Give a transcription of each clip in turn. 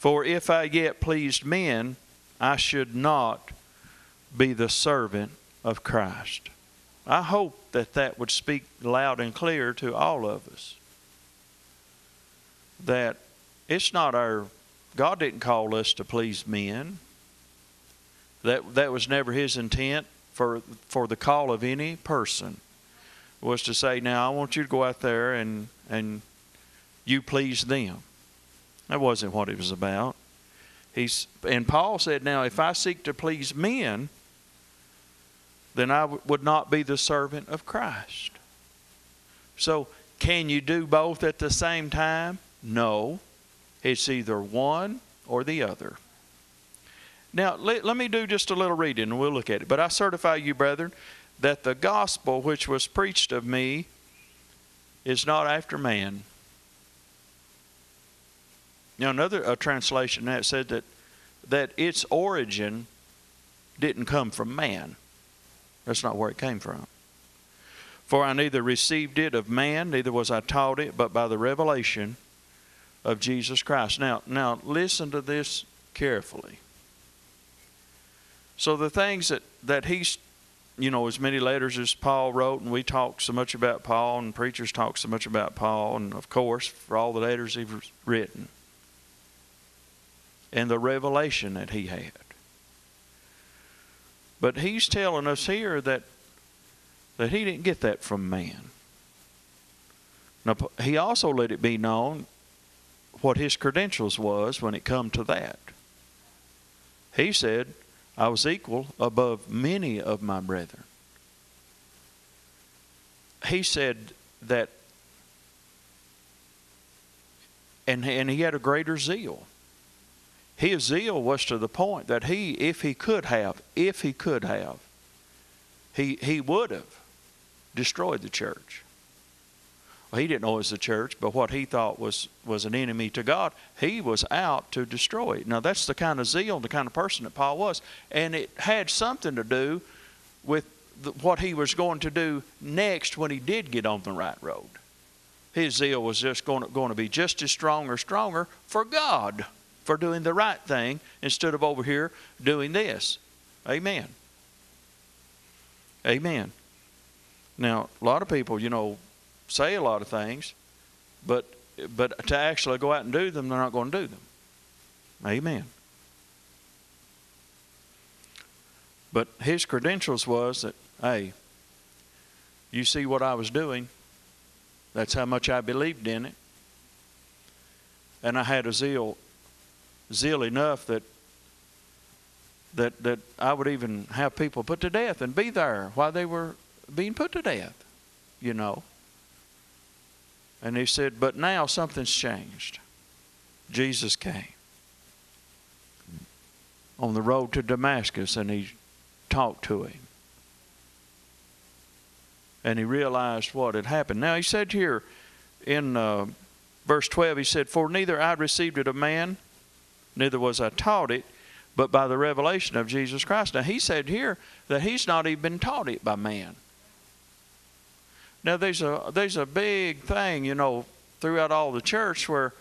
For if I yet pleased men, I should not be the servant of Christ. I hope that that would speak loud and clear to all of us. That it's not our, God didn't call us to please men. That, that was never His intent for, for the call of any person, was to say, now I want you to go out there and, and you please them. That wasn't what it was about. He's, and Paul said, now if I seek to please men, then I w- would not be the servant of Christ. So, can you do both at the same time? No. It's either one or the other. Now, let, let me do just a little reading and we'll look at it. But I certify you, brethren, that the gospel which was preached of me is not after man. Now, another a translation that said that, that its origin didn't come from man. That's not where it came from. For I neither received it of man, neither was I taught it, but by the revelation of Jesus Christ. Now, now listen to this carefully. So the things that, that he's, you know, as many letters as Paul wrote, and we talk so much about Paul, and preachers talk so much about Paul, and of course, for all the letters he's written, and the revelation that he had. But he's telling us here that that he didn't get that from man. Now he also let it be known what his credentials was when it come to that. He said, I was equal above many of my brethren. He said that and and he had a greater zeal. His zeal was to the point that he, if he could have, if he could have, he, he would have destroyed the church. Well, he didn't know it was the church, but what he thought was, was an enemy to God, he was out to destroy it. Now, that's the kind of zeal, the kind of person that Paul was. And it had something to do with the, what he was going to do next when he did get on the right road. His zeal was just going to, going to be just as strong or stronger for God for doing the right thing instead of over here doing this. Amen. Amen. Now, a lot of people, you know, say a lot of things, but but to actually go out and do them, they're not going to do them. Amen. But his credentials was that, hey, you see what I was doing. That's how much I believed in it. And I had a zeal zeal enough that that that I would even have people put to death and be there while they were being put to death, you know. And he said, But now something's changed. Jesus came on the road to Damascus and he talked to him. And he realized what had happened. Now he said here in uh, verse 12, he said, For neither I received it of man, neither was I taught it, but by the revelation of Jesus Christ. Now, he said here that he's not even been taught it by man. Now, there's a, there's a big thing, you know, throughout all the church where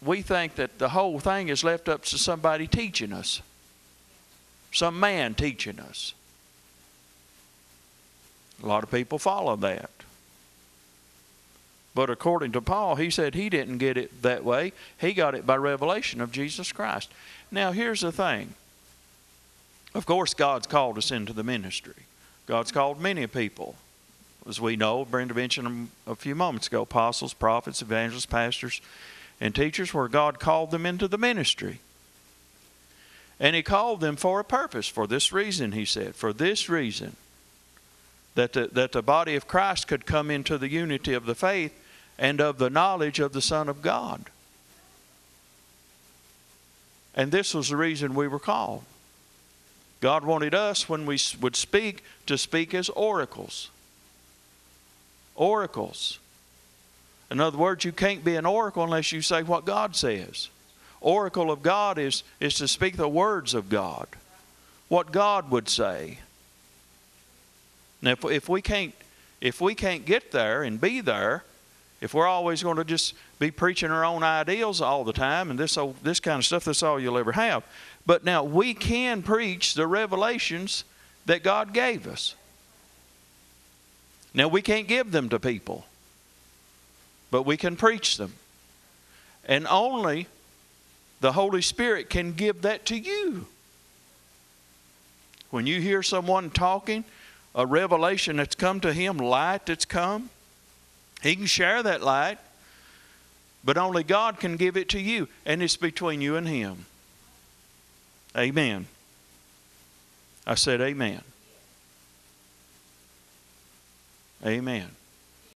we think that the whole thing is left up to somebody teaching us, some man teaching us. A lot of people follow that. But according to Paul, he said he didn't get it that way. He got it by revelation of Jesus Christ. Now, here's the thing. Of course, God's called us into the ministry. God's called many people. As we know, Brenda mentioned them a few moments ago apostles, prophets, evangelists, pastors, and teachers, where God called them into the ministry. And He called them for a purpose. For this reason, He said, for this reason, that the, that the body of Christ could come into the unity of the faith and of the knowledge of the Son of God. And this was the reason we were called. God wanted us, when we would speak, to speak as oracles. Oracles. In other words, you can't be an oracle unless you say what God says. Oracle of God is, is to speak the words of God, what God would say. Now, if, if we can't if we can't get there and be there, If we're always going to just be preaching our own ideals all the time and this old, this kind of stuff, that's all you'll ever have. But now we can preach the revelations that God gave us. Now we can't give them to people, but we can preach them. And only the Holy Spirit can give that to you. When you hear someone talking, a revelation that's come to him, light that's come, he can share that light, but only God can give it to you, and it's between you and him. Amen. I said, Amen. Amen.